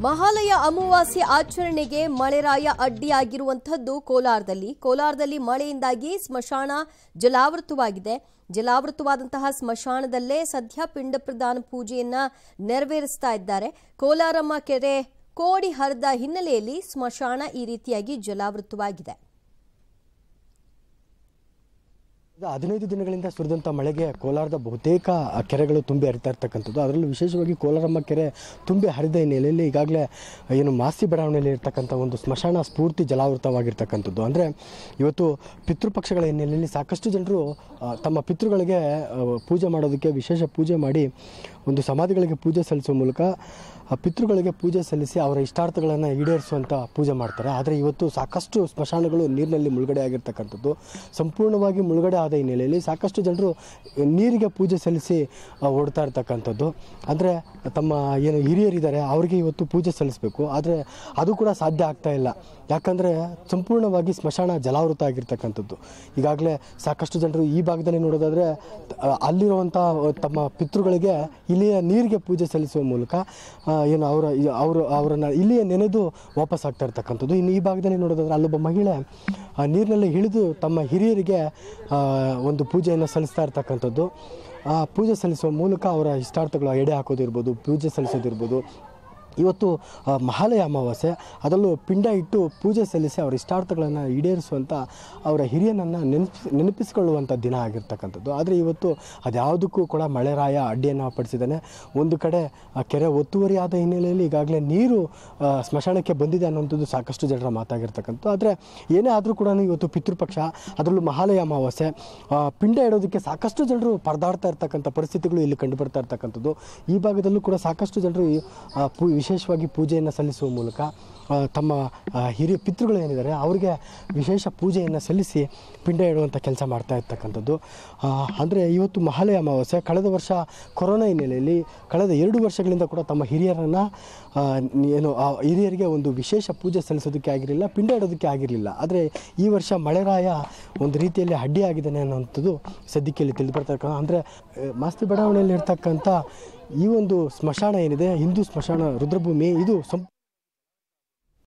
ಮಹಾಲಯ ಅಮಾವಾಸ್ಯೆ ಆಚರಣೆಗೆ ಮಳೆರಾಯ ಅಡ್ಡಿಯಾಗಿರುವಂಥದ್ದು ಕೋಲಾರದಲ್ಲಿ. ಕೋಲಾರದಲ್ಲಿ ಮಳೆಯಿಂದಾಗಿ ಸ್ಮಶಾನ ಜಲಾವೃತವಾಗಿದೆ. ಜಲಾವೃತವಾದಂತಹ ಸ್ಮಶಾನದಲ್ಲೇ ಸದ್ಯ ಪಿಂಡ ಪ್ರದಾನ ಪೂಜೆಯನ್ನ ನೆರವೇರಿಸ್ತಾ ಇದ್ದಾರೆ. ಕೋಲಾರಮ್ಮ ಕೆರೆ ಕೋಡಿ ಹರಿದ ಹಿನ್ನೆಲೆಯಲ್ಲಿ ಸ್ಮಶಾನ ಈ ರೀತಿಯಾಗಿ ಜಲಾವೃತವಾಗಿದೆ. ಹದಿನೈದು ದಿನಗಳಿಂದ ಸುರಿದಂಥ ಮಳೆಗೆ ಕೋಲಾರದ ಬಹುತೇಕ ಕೆರೆಗಳು ತುಂಬಿ ಹರಿತಾ ಇರ್ತಕ್ಕಂಥದ್ದು. ಅದರಲ್ಲೂ ವಿಶೇಷವಾಗಿ ಕೋಲಾರಮ್ಮ ಕೆರೆ ತುಂಬಿ ಹರಿದ ಹಿನ್ನೆಲೆಯಲ್ಲಿ ಈಗಾಗಲೇ ಏನು ಮಾಸಿ ಬಡಾವಣೆಯಲ್ಲಿ ಇರ್ತಕ್ಕಂಥ ಒಂದು ಸ್ಮಶಾನ ಸ್ಫೂರ್ತಿ ಜಲಾವೃತವಾಗಿರ್ತಕ್ಕಂಥದ್ದು. ಅಂದರೆ ಇವತ್ತು ಪಿತೃಪಕ್ಷಗಳ ಹಿನ್ನೆಲೆಯಲ್ಲಿ ಸಾಕಷ್ಟು ಜನರು ತಮ್ಮ ಪಿತೃಗಳಿಗೆ ಪೂಜೆ ಮಾಡೋದಕ್ಕೆ ವಿಶೇಷ ಪೂಜೆ ಮಾಡಿ ಒಂದು ಸಮಾಧಿಗಳಿಗೆ ಪೂಜೆ ಸಲ್ಲಿಸುವ ಮೂಲಕ, ಆ, ಪಿತೃಗಳಿಗೆ ಪೂಜೆ ಸಲ್ಲಿಸಿ ಅವರ ಇಷ್ಟಾರ್ಥಗಳನ್ನು ಈಡೇರಿಸುವಂಥ ಪೂಜೆ ಮಾಡ್ತಾರೆ. ಆದರೆ ಇವತ್ತು ಸಾಕಷ್ಟು ಸ್ಮಶಾನಗಳು ನೀರಿನಲ್ಲಿ ಮುಳುಗಡೆ ಆಗಿರ್ತಕ್ಕಂಥದ್ದು. ಸಂಪೂರ್ಣವಾಗಿ ಮುಳುಗಡೆ ಆದ ಹಿನ್ನೆಲೆಯಲ್ಲಿ ಸಾಕಷ್ಟು ಜನರು ನೀರಿಗೆ ಪೂಜೆ ಸಲ್ಲಿಸಿ ಓಡ್ತಾ ಇರ್ತಕ್ಕಂಥದ್ದು. ಅಂದರೆ ತಮ್ಮ ಏನು ಹಿರಿಯರಿದ್ದಾರೆ, ಅವರಿಗೆ ಇವತ್ತು ಪೂಜೆ ಸಲ್ಲಿಸಬೇಕು. ಆದರೆ ಅದು ಕೂಡ ಸಾಧ್ಯ ಆಗ್ತಾ ಇಲ್ಲ. ಯಾಕಂದರೆ ಸಂಪೂರ್ಣವಾಗಿ ಸ್ಮಶಾನ ಜಲಾವೃತ ಆಗಿರ್ತಕ್ಕಂಥದ್ದು. ಈಗಾಗಲೇ ಸಾಕಷ್ಟು ಜನರು ಈ ಭಾಗದಲ್ಲಿ ನೋಡೋದಾದರೆ ಅಲ್ಲಿರುವಂಥ ತಮ್ಮ ಪಿತೃಗಳಿಗೆ ಇಲ್ಲಿಯ ನೀರಿಗೆ ಪೂಜೆ ಸಲ್ಲಿಸುವ ಮೂಲಕ ಏನು ಅವರ, ಅವರು, ಅವರನ್ನು ಇಲ್ಲಿಯೇ ನೆನೆದು ವಾಪಸ್ ಆಗ್ತಾ ಇರ್ತಕ್ಕಂಥದ್ದು. ಇನ್ನು ಈ ಭಾಗದಲ್ಲಿ ನೋಡೋದಾದ್ರೆ ಅಲ್ಲೊಬ್ಬ ಮಹಿಳೆ ನೀರಿನಲ್ಲಿ ಇಳಿದು ತಮ್ಮ ಹಿರಿಯರಿಗೆ ಒಂದು ಪೂಜೆಯನ್ನು ಸಲ್ಲಿಸ್ತಾ ಇರ್ತಕ್ಕಂಥದ್ದು. ಆ ಪೂಜೆ ಸಲ್ಲಿಸುವ ಮೂಲಕ ಅವರ ಇಷ್ಟಾರ್ಥಗಳು ಎಡೆ ಹಾಕೋದಿರ್ಬೋದು ಪೂಜೆ ಸಲ್ಲಿಸೋದಿರ್ಬೋದು ಇವತ್ತು ಮಹಾಲಯ ಅಮಾವಾಸ್ಯೆ, ಅದರಲ್ಲೂ ಪಿಂಡ ಇಟ್ಟು ಪೂಜೆ ಸಲ್ಲಿಸಿ ಅವರ ಇಷ್ಟಾರ್ಥಗಳನ್ನು ಈಡೇರಿಸುವಂಥ ಅವರ ಹಿರಿಯನನ್ನು ನೆನಪಿ ನೆನಪಿಸಿಕೊಳ್ಳುವಂಥ ದಿನ ಆಗಿರ್ತಕ್ಕಂಥದ್ದು. ಆದರೆ ಇವತ್ತು ಅದ್ಯಾವುದಕ್ಕೂ ಕೂಡ ಮಳೆರಾಯ ಅಡ್ಡಿಯನ್ನು ಪಡಿಸಿದ್ದಾನೆ. ಒಂದು ಕಡೆ ಕೆರೆ ಒತ್ತುವರಿ ಆದ ಹಿನ್ನೆಲೆಯಲ್ಲಿ ಈಗಾಗಲೇ ನೀರು ಸ್ಮಶಾನಕ್ಕೆ ಬಂದಿದೆ ಅನ್ನೋಂಥದ್ದು ಸಾಕಷ್ಟು ಜನರ ಮಾತಾಗಿರ್ತಕ್ಕಂಥದ್ದು. ಆದರೆ ಏನೇ ಆದರೂ ಕೂಡ ಇವತ್ತು ಪಿತೃಪಕ್ಷ, ಅದರಲ್ಲೂ ಮಹಾಲಯ ಅಮಾವಾಸ್ಯೆ ಪಿಂಡ ಇಡೋದಕ್ಕೆ ಸಾಕಷ್ಟು ಜನರು ಪರದಾಡ್ತಾ ಇರ್ತಕ್ಕಂಥ ಪರಿಸ್ಥಿತಿಗಳು ಇಲ್ಲಿ ಕಂಡುಬರ್ತಾ ಇರ್ತಕ್ಕಂಥದ್ದು. ಈ ಭಾಗದಲ್ಲೂ ಕೂಡ ಸಾಕಷ್ಟು ಜನರು ಪೂ ವಿಶೇಷವಾಗಿ ಪೂಜೆಯನ್ನು ಸಲ್ಲಿಸುವ ಮೂಲಕ ತಮ್ಮ ಹಿರಿಯ ಪಿತೃಗಳು ಏನಿದ್ದಾರೆ, ಅವರಿಗೆ ವಿಶೇಷ ಪೂಜೆಯನ್ನು ಸಲ್ಲಿಸಿ ಪಿಂಡ ಇಡುವಂಥ ಕೆಲಸ ಮಾಡ್ತಾ ಇರ್ತಕ್ಕಂಥದ್ದು. ಅಂದರೆ ಇವತ್ತು ಮಹಾಲಯ ಅಮಾವಾಸ್ಯೆ, ಕಳೆದ ವರ್ಷ ಕೊರೋನಾ ಹಿನ್ನೆಲೆಯಲ್ಲಿ ಕಳೆದ ಎರಡು ವರ್ಷಗಳಿಂದ ಕೂಡ ತಮ್ಮ ಹಿರಿಯರನ್ನು ಏನು ಹಿರಿಯರಿಗೆ ಒಂದು ವಿಶೇಷ ಪೂಜೆ ಸಲ್ಲಿಸೋದಕ್ಕೆ ಆಗಿರಲಿಲ್ಲ, ಪಿಂಡ ಇಡೋದಕ್ಕೆ ಆಗಿರಲಿಲ್ಲ. ಆದರೆ ಈ ವರ್ಷ ಮಳೆರಾಯ ಒಂದು ರೀತಿಯಲ್ಲಿ ಅಡ್ಡಿಯಾಗಿದ್ದಾನೆ ಅನ್ನೋಂಥದ್ದು ಸದ್ಯಕ್ಕೆ ಇಲ್ಲಿ ತಿಳಿದು ಬರ್ತಕ್ಕಂಥ ಅಂದರೆ ಮಾಸ್ತಿ ಬಡಾವಣೆಯಲ್ಲಿ ಇರ್ತಕ್ಕಂಥ ಈ ಒಂದು ಸ್ಮಶಾನ ಏನಿದೆ? ಹಿಂದೂ ಸ್ಮಶಾನ ರುದ್ರಭೂಮಿ ಇದು ಸಂ